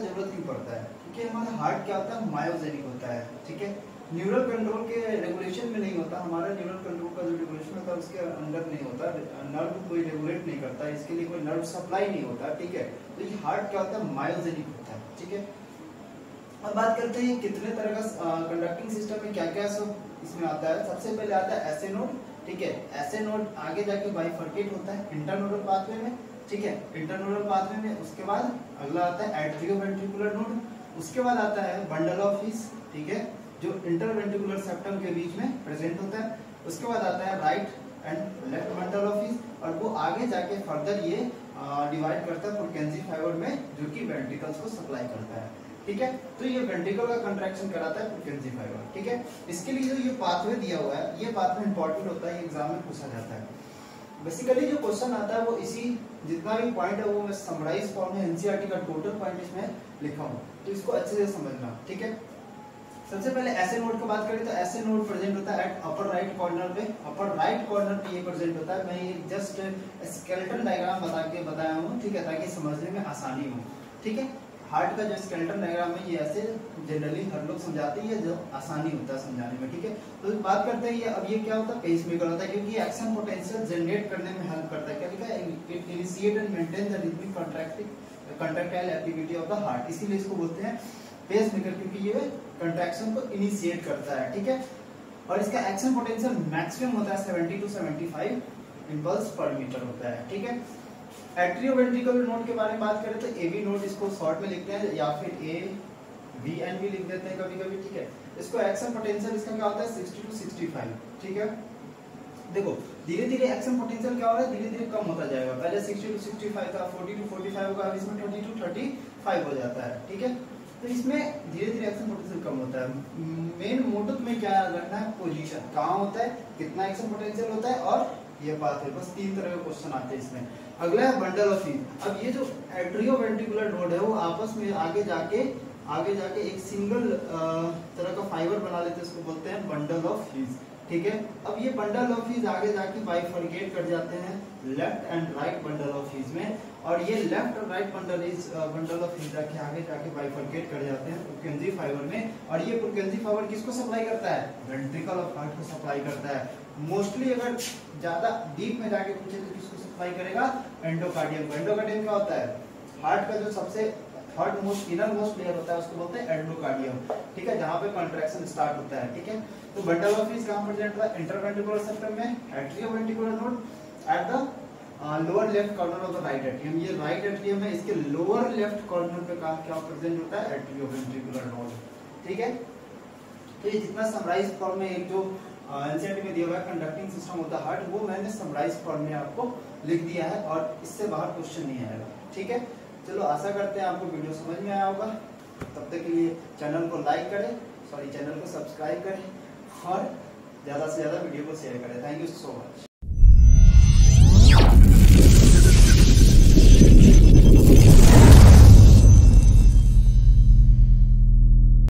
ज़रूरत क्यों पड़ता है? क्योंकि हमारा हार्ट क्या होता है? मायोजेनिक होता है, ठीक है? न्यूरल कंट्रोल के रेगुलेशन में नहीं होता, हमारा न्यूरल कंट्रोल का जो रेगुलेशन होता है, उसके अंदर नहीं होता नर्व कोई रेगुलेट नहीं करता इसके लिए कोई नर्व सप्लाई नहीं होता, ठीक है? तो ये हार्ट क्या होता है मायोजेनिक होता है, ठीक है? अब बात करते हैं कितने तरह का कंडक्टिंग सिस्टम में क्या क्या सब इसमें आता है। सबसे पहले आता है एसे नोड ठीक है? एसे नोड आगे जाके बाइफर्केट होता है इंटरनोडल पाथवे में, ठीक है? इंटरनोडल पाथवे में, उसके बाद अगला आता है एट्रियोवेंट्रिकुलर नोड उसके बाद आता है बंडल ऑफ़ हिस ठीक है? जो इंटरवेंट्रिकुलर सेप्टम के बीच में प्रेजेंट होता है। उसके बाद आता है right and left bundle of His आगे जाके फर्दर ये डिवाइड करता है फाइबर में, जो कि वेंट्रिकल्स को सप्लाई करता है। ठीक है? तो ये वेंट्रिकल का कंट्रैक्शन कराता है फ्रीक्वेंसी फाइबर ठीक है? इसके लिए जो ये पाथवे दिया हुआ है, ये पाथवे इंपॉर्टेंट होता है एग्ज़ाम में पूछा जाता है। बेसिकली जो क्वेश्चन आता है, वो इसी, जितना भी पॉइंट है, वो मैं समराइज फॉर्म में एनसीईआरटी का टोटल पॉइंट इसमें लिखा हूँ। तो इसको अच्छे से समझना। ठीक है? सबसे पहले ऐसे नोड की बात करें तो ऐसे नोड प्रेजेंट होता है एट अपर राइट कॉर्नर पे। अपर राइट कॉर्नर पे ये प्रेजेंट होता है। मैं ये जस्ट स्केलेटन डायग्राम बता के बताया हूँ, ठीक है, ताकि समझने में आसानी हो। ठीक है? हार्ट का जो स्केलेटन डायग्राम है, ये ऐसे जनरली हर लोग समझाते हैं जो आसानी होता है समझाने में, ठीक है? तो बात करते हैं, ये अब ये क्या होता है? पेस मेकर होता है, क्योंकि एक्शन पोटेंशियल जनरेट करने में हेल्प करता है। क्या लिखा है? Initiate and maintain the rhythmic contracting contractile activity of the heart इसीलिए इसको बोलते हैं पेस मेकर, क्योंकि ये कंट्रैक्शन को इनिशिएट करता है, ठीक है? और इसका एक्शन पोटेंशियल मैक्सिमम होता है 70 टू 75 इम्पल्स पर मीटर होता है, ठीक है? एट्रियोवेंट्रिकल नोड के बारे में बात करें तो एबी नोड इसको शॉर्ट में लिखते हैं या फिर ए वी एन भी लिख देते हैं कभी कभी ठीक है? इसको एक्शन पोटेंशियल इसका क्या होता है? 60 टू 65 ठीक है? देखो धीरे धीरे एक्शन पोटेंशियल क्या हो रहा है? धीरे धीरे कम होता जाएगा। पहले 60 टू 65 था 40 टू 45 होगा, अब इसमें 20 टू 35 हो जाता है, ठीक है? तो इसमें धीरे धीरे एक्शन पोटेंशियल कम होता है। मेन मोटो में क्या रखना है? पोजीशन कहाँ होता है? कितना एक्शन पोटेंशियल होता है? और ये बात है। बस तीन तरह के क्वेश्चन आते हैं इसमें। अगला है बंडल ऑफ़ हीट अब ये जो एट्रियो वेंट्रिकुलर नोड है, वो आपस में आगे जाके आगे जाके एक सिंगल तरह का फाइबर बना लेते हैं, इसको बोलते हैं बंडल ऑफ़ हीज ठीक है? अब ये बंडल ऑफ़ हीज आगे जाके बाइफर्केट कर जाते हैं left and right bundle of His में। और ये लेफ़्ट और right bundle is bundle of His जाके आगे जाके बाइफर्केट कर जाते हैं पुरकेंजी फाइबर में। और ये पुरकेंजी फाइबर किसको सप्लाई करता है? वेंट्रिकल ऑफ़ हार्ट को सप्लाई करता है। मोस्टली अगर ज़्यादा डीप में जाके पूछे तो किसको सप्लाई करेगा? एंडोकार्डियम को। एंडोकार्डियम क्या होता है? हार्ट का जो सबसे third most inner most layer होता है, उसको बोलते हैं एंडोकार्डियम ठीक है, जहाँ पे कंट्रैक्शन स्टार्ट होता है, ठीक है? तो बंडल ऑफ़ इज़ कहाँ प्रेजेंट होता है इंटरवेंट्रिकुलर सेप्टम में atrioventricular node at the lower left corner of the right atrium ये राइट एट्रियम है, इसके लोअर लेफ़्ट कॉर्नर पे कहाँ क्या प्रेजेंट होता है? एट्रियोवेंट्रिकुलर नोड ठीक है? तो ये जितना समराइज फॉर्म में एक जो एनसीईआरटी में दिया हुआ है कंडक्टिंग सिस्टम होता है हार्ट वो मैंने समराइज फॉर्म में आपको लिख दिया है और इससे बाहर क्वेश्चन नहीं आएगा। ठीक है? चलो, आशा करते हैं आपको वीडियो समझ में आया होगा। तब तक के लिए चैनल को लाइक करें सॉरी चैनल को सब्सक्राइब करें और ज़्यादा से ज़्यादा वीडियो को शेयर करें। Thank you so much